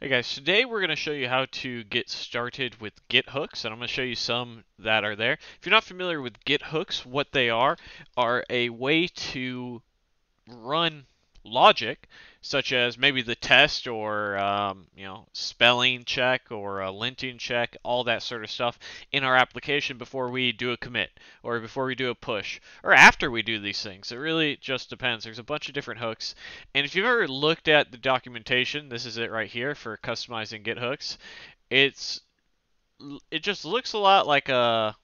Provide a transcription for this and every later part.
Hey guys, today we're going to show you how to get started with Git hooks, and I'm going to show you some that are there. If you're not familiar with Git hooks, what they are are a way to run logic, such as maybe the test or um, you know spelling check or a linting check, all that sort of stuff in our application before we do a commit or before we do a push or after we do these things. It really just depends. There's a bunch of different hooks, and if you've ever looked at the documentation, this is it right here for customizing Git hooks. It's it just looks a lot like a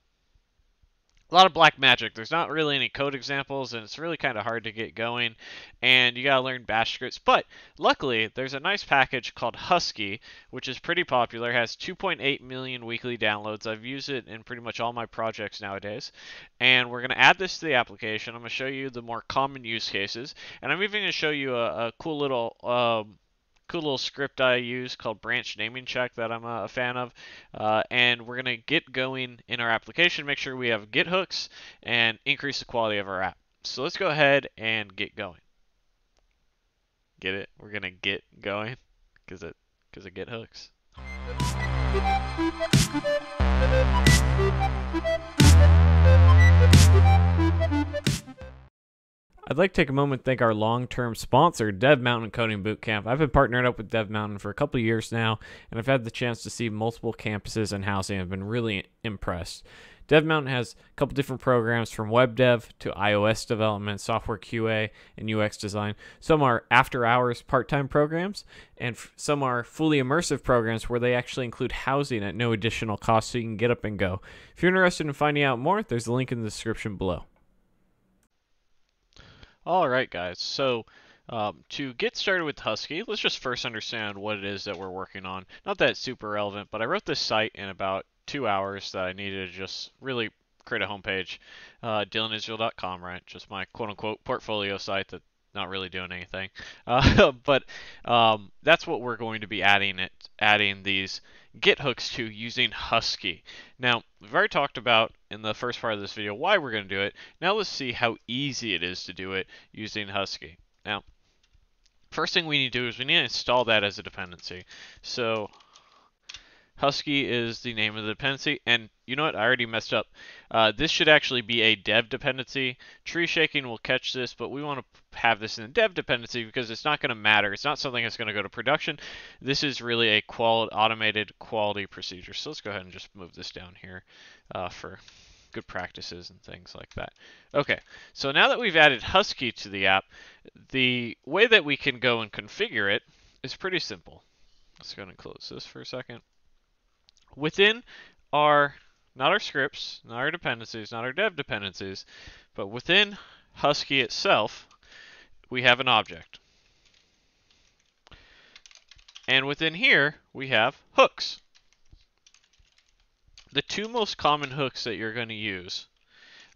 a lot of black magic. There's not really any code examples, and it's really kind of hard to get going, and you gotta learn bash scripts. But luckily, there's a nice package called Husky, which is pretty popular. It has 2.8 million weekly downloads. I've used it in pretty much all my projects nowadays, and we're gonna add this to the application. I'm gonna show you the more common use cases, and I'm even gonna show you a, a cool little um, cool little script I use called branch naming check that I'm a, fan of. Uh, and we're going to get going in our application, make sure we have Git hooks, and increase the quality of our app. So let's go ahead and get going. Get it? We're going to get going because it, cause it Git hooks. I'd like to take a moment to thank our long-term sponsor, Dev Mountain Coding Bootcamp. I've been partnered up with Dev Mountain for a couple years now, and I've had the chance to see multiple campuses and housing. I've been really impressed. Dev Mountain has a couple different programs from web dev to iOS development, software QA, and UX design. Some are after hours part time programs, and some are fully immersive programs where they actually include housing at no additional cost so you can get up and go. If you're interested in finding out more, there's a link in the description below. All right, guys. So um, to get started with Husky, let's just first understand what it is that we're working on. Not that it's super relevant, but I wrote this site in about two hours that I needed to just really create a homepage. Uh, DylanIsrael.com, right? Just my quote-unquote portfolio site that not really doing anything. Uh, but um, that's what we're going to be adding it, adding these Git hooks to using Husky. Now, we've already talked about in the first part of this video why we're going to do it. Now let's see how easy it is to do it using Husky. Now, first thing we need to do is we need to install that as a dependency. So Husky is the name of the dependency. And you know what? I already messed up. Uh, this should actually be a dev dependency. Tree shaking will catch this, but we want to have this in a dev dependency because it's not going to matter. It's not something that's going to go to production. This is really a quali automated quality procedure. So let's go ahead and just move this down here uh, for good practices and things like that. Okay, so now that we've added Husky to the app, the way that we can go and configure it is pretty simple. Let's go and close this for a second within our, not our scripts, not our dependencies, not our dev dependencies, but within Husky itself, we have an object. And within here, we have hooks. The two most common hooks that you're going to use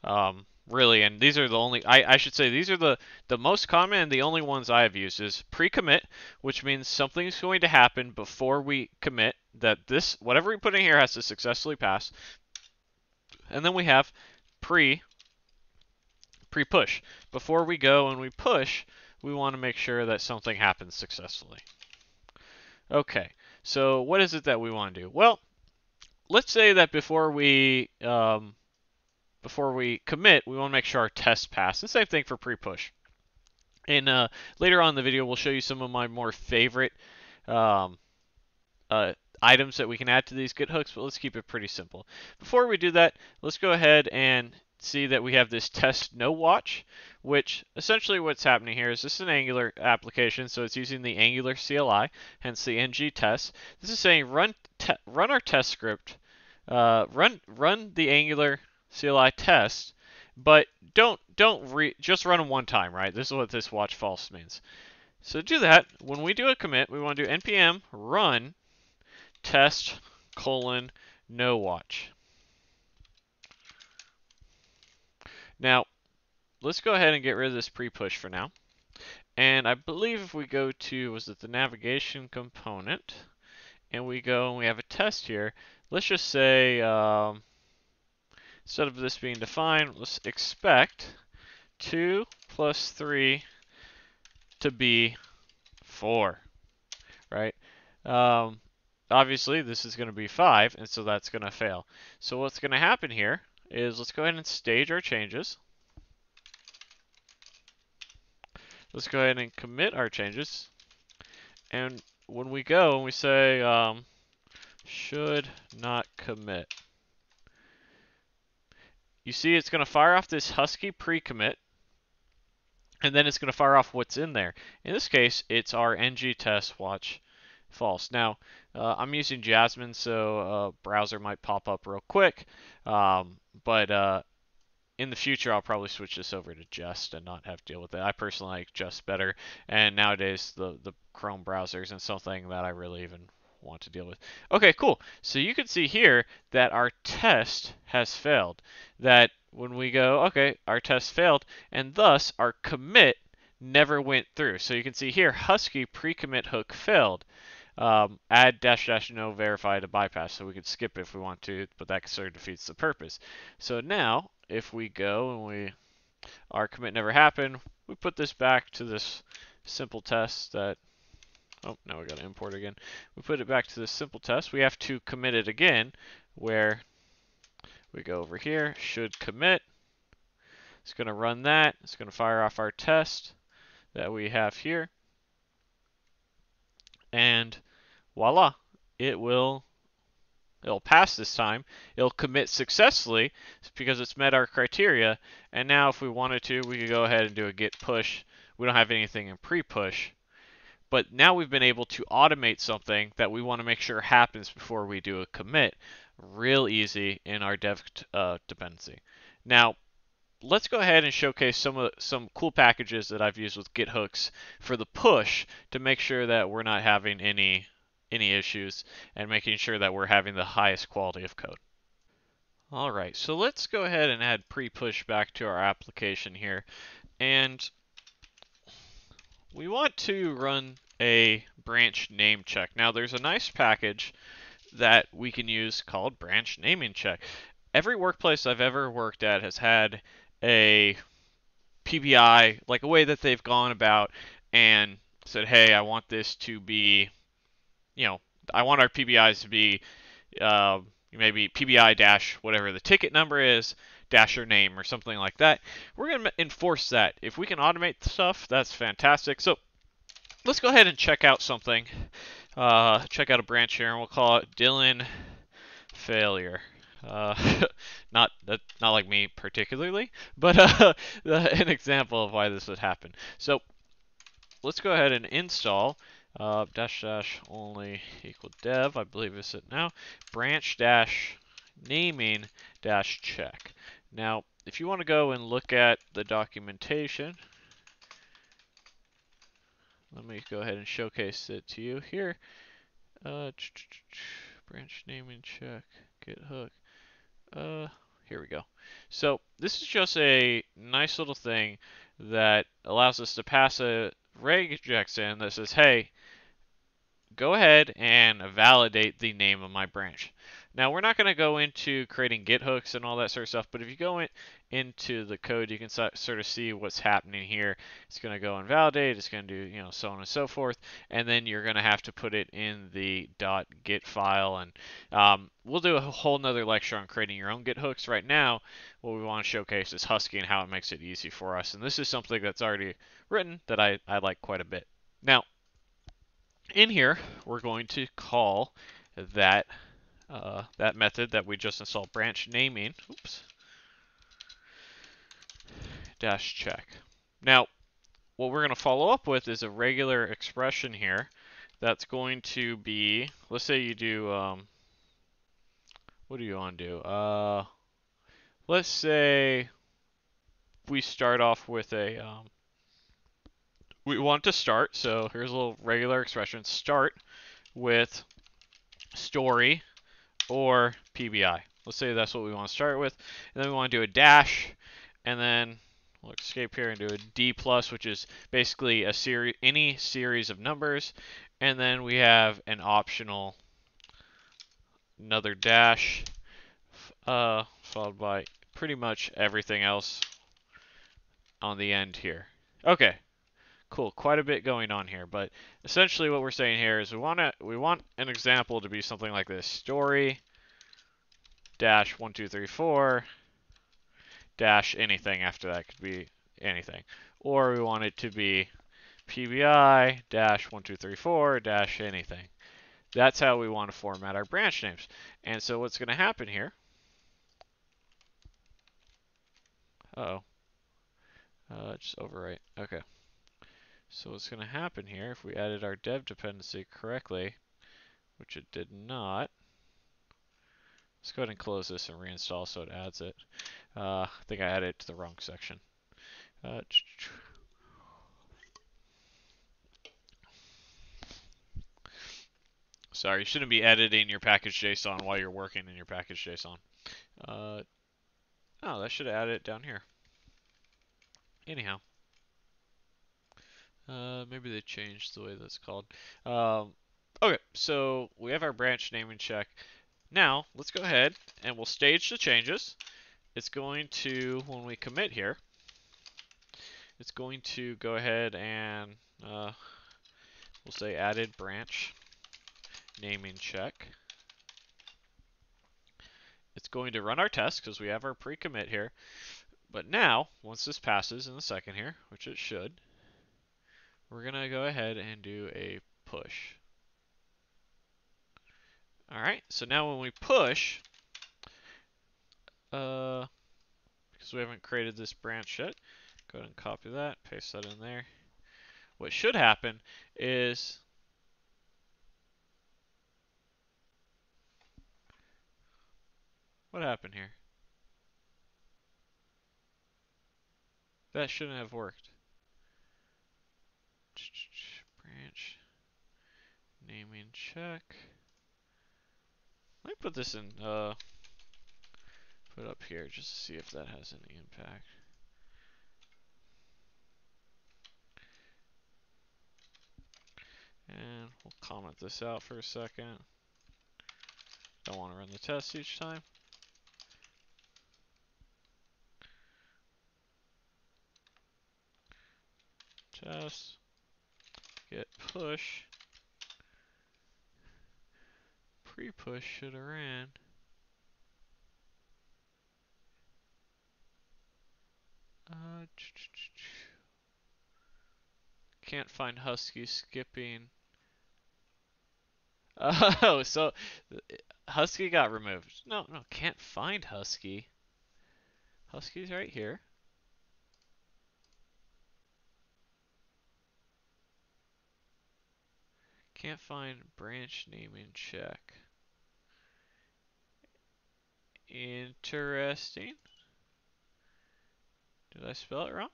um, really, and these are the only, I, I should say these are the, the most common and the only ones I have used is pre-commit, which means something's going to happen before we commit, that this, whatever we put in here has to successfully pass. And then we have pre, pre-push. Before we go and we push, we want to make sure that something happens successfully. Okay, so what is it that we want to do? Well, let's say that before we um, before we commit, we want to make sure our tests pass. The same thing for pre-push. And uh, later on in the video, we'll show you some of my more favorite um, uh, items that we can add to these Git hooks, but let's keep it pretty simple. Before we do that, let's go ahead and see that we have this test no watch, which essentially what's happening here is this is an Angular application, so it's using the Angular CLI, hence the ng test. This is saying run run our test script, uh, run run the Angular CLI test, but don't don't re just run them one time, right? This is what this watch false means. So do that, when we do a commit, we want to do npm run test colon no watch. Now, let's go ahead and get rid of this pre-push for now. And I believe if we go to, was it the navigation component, and we go and we have a test here, let's just say, um, Instead of this being defined, let's expect 2 plus 3 to be 4, right? um, obviously this is going to be 5, and so that's going to fail. So what's going to happen here is let's go ahead and stage our changes. Let's go ahead and commit our changes. And when we go and we say um, should not commit, you see it's going to fire off this Husky pre-commit, and then it's going to fire off what's in there. In this case, it's our ng test watch false. Now, uh, I'm using Jasmine, so a uh, browser might pop up real quick, um, but uh, in the future, I'll probably switch this over to Jest and not have to deal with it. I personally like Jest better, and nowadays the the Chrome browser isn't something that I really even want to deal with. Okay, cool. So you can see here that our test has failed. That when we go, okay, our test failed, and thus our commit never went through. So you can see here, Husky pre-commit hook failed. Um, add dash dash no verify to bypass, so we could skip if we want to, but that sort of defeats the purpose. So now, if we go and we, our commit never happened, we put this back to this simple test that, oh, now we got to import again. We put it back to this simple test. We have to commit it again, where we go over here, should commit. It's going to run that. It's going to fire off our test that we have here. And voila, it will it'll pass this time. It'll commit successfully because it's met our criteria. And now if we wanted to, we could go ahead and do a git push. We don't have anything in pre-push. But now we've been able to automate something that we want to make sure happens before we do a commit. Real easy in our dev uh, dependency. Now, let's go ahead and showcase some of some cool packages that I've used with Git hooks for the push to make sure that we're not having any any issues and making sure that we're having the highest quality of code. All right, so let's go ahead and add pre-push back to our application here. And we want to run a branch name check. Now there's a nice package that we can use called branch naming check. Every workplace I've ever worked at has had a PBI, like a way that they've gone about and said, hey, I want this to be you know, I want our PBIs to be uh, maybe PBI dash whatever the ticket number is, dash your name or something like that. We're going to enforce that. If we can automate stuff, that's fantastic. So let's go ahead and check out something. Uh, check out a branch here, and we'll call it Dylan failure. Uh, not that, not like me particularly, but uh, an example of why this would happen. So let's go ahead and install uh, dash dash only equal dev, I believe is it now, branch dash naming dash check. Now, if you want to go and look at the documentation, let me go ahead and showcase it to you here. Uh, branch naming check, git hook. Uh, here we go. So this is just a nice little thing that allows us to pass a regex in that says, hey, go ahead and validate the name of my branch. Now we're not going to go into creating git hooks and all that sort of stuff, but if you go in, into the code, you can sort of see what's happening here. It's going to go and validate, it's going to do, you know, so on and so forth, and then you're going to have to put it in the .git file, and um, we'll do a whole nother lecture on creating your own git hooks. Right now, what we want to showcase is Husky and how it makes it easy for us, and this is something that's already written that I, I like quite a bit. Now, in here, we're going to call that uh, that method that we just installed, branch naming, oops, dash check. Now, what we're going to follow up with is a regular expression here that's going to be, let's say you do, um, what do you want to do? Uh, let's say we start off with a, um, we want to start, so here's a little regular expression, start with story or PBI. Let's say that's what we want to start with. And then we want to do a dash, and then we'll escape here and do a D plus, which is basically a series, any series of numbers. And then we have an optional another dash, uh, followed by pretty much everything else on the end here. Okay, Cool, quite a bit going on here, but essentially what we're saying here is we want to we want an example to be something like this: story dash one two three four dash anything after that could be anything, or we want it to be PBI dash one two three four dash anything. That's how we want to format our branch names. And so what's going to happen here? Uh oh, uh, just overwrite. Okay. So what's going to happen here, if we added our dev dependency correctly, which it did not, let's go ahead and close this and reinstall so it adds it. Uh, I think I added it to the wrong section. Uh, Sorry, you shouldn't be editing your package JSON while you're working in your package JSON. Uh, oh, that should add it down here. Anyhow. Uh, maybe they changed the way that's called. Um, okay, so we have our branch naming check. Now, let's go ahead and we'll stage the changes. It's going to, when we commit here, it's going to go ahead and uh, we'll say added branch naming check. It's going to run our test because we have our pre-commit here. But now, once this passes in a second here, which it should, we're going to go ahead and do a push. All right, so now when we push, uh, because we haven't created this branch yet, go ahead and copy that, paste that in there. What should happen is What happened here? That shouldn't have worked. Branch naming check. Let me put this in, uh, put up here just to see if that has any impact. And we'll comment this out for a second. Don't want to run the test each time. Test. Get push. Pre-push should have ran. Uh, can't find Husky skipping. Oh, so Husky got removed. No, no, can't find Husky. Husky's right here. Can't find branch naming check. Interesting. Did I spell it wrong?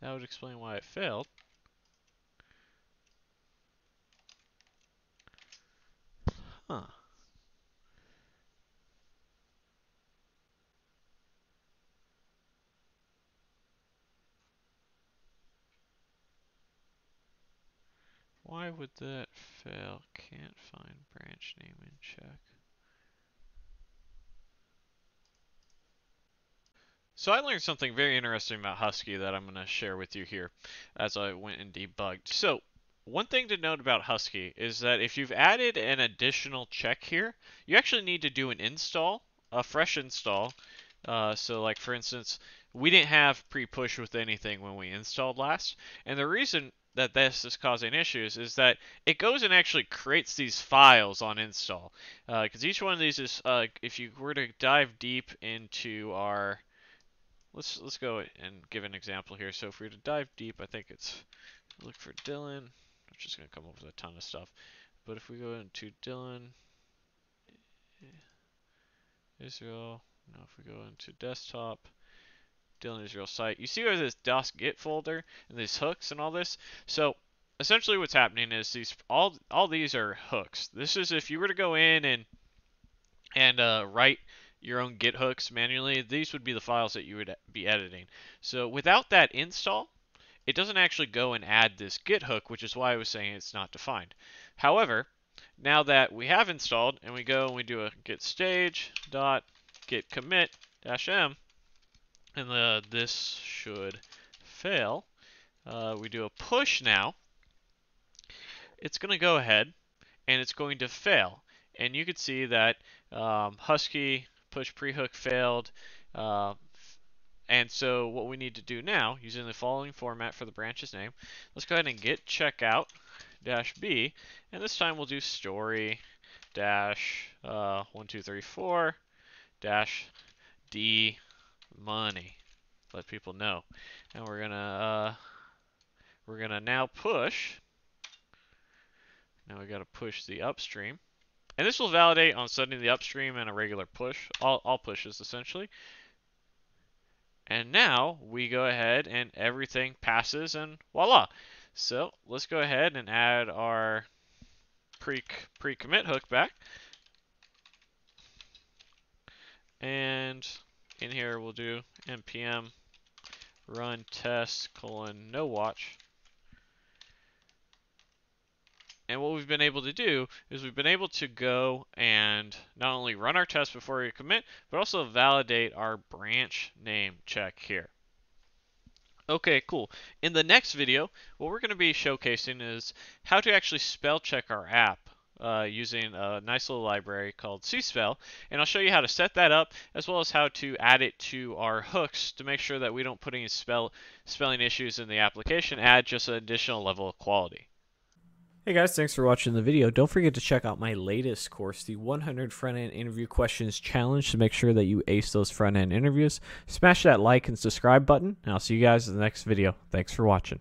That would explain why it failed. Huh. Why would that fail? Can't find branch name in check. So I learned something very interesting about Husky that I'm going to share with you here as I went and debugged. So one thing to note about Husky is that if you've added an additional check here, you actually need to do an install, a fresh install. Uh, so like for instance, we didn't have pre-push with anything when we installed last. And the reason that this is causing issues is that it goes and actually creates these files on install. Because uh, each one of these is, uh, if you were to dive deep into our, let's let's go and give an example here. So if we were to dive deep, I think it's look for Dylan, is going to come up with a ton of stuff. But if we go into Dylan, Israel, now if we go into desktop, Dylan Israel site. You see where this .git folder and these hooks and all this? So essentially what's happening is these all all these are hooks. This is if you were to go in and and uh, write your own Git hooks manually, these would be the files that you would be editing. So without that install, it doesn't actually go and add this Git hook, which is why I was saying it's not defined. However, now that we have installed and we go and we do a git stage dot git commit dash m, and the, this should fail. Uh, we do a push now. It's going to go ahead and it's going to fail. And you can see that um, Husky push prehook failed. Uh, and so what we need to do now, using the following format for the branch's name, let's go ahead and git checkout dash b, and this time we'll do story dash uh, 1234 dash d money. Let people know. And we're gonna uh, we're gonna now push. Now we got to push the upstream. And this will validate on sending the upstream and a regular push, all, all pushes essentially. And now we go ahead and everything passes and voila. So let's go ahead and add our pre pre-commit hook back. And in here we'll do npm run test colon no watch. And what we've been able to do is we've been able to go and not only run our test before we commit, but also validate our branch name check here. Okay, cool. In the next video, what we're going to be showcasing is how to actually spell check our app uh, using a nice little library called cspell. And I'll show you how to set that up as well as how to add it to our hooks to make sure that we don't put any spell spelling issues in the application, add just an additional level of quality. Hey guys, thanks for watching the video. Don't forget to check out my latest course, the 100 Front-End Interview Questions Challenge, to make sure that you ace those front-end interviews. Smash that like and subscribe button, and I'll see you guys in the next video. Thanks for watching.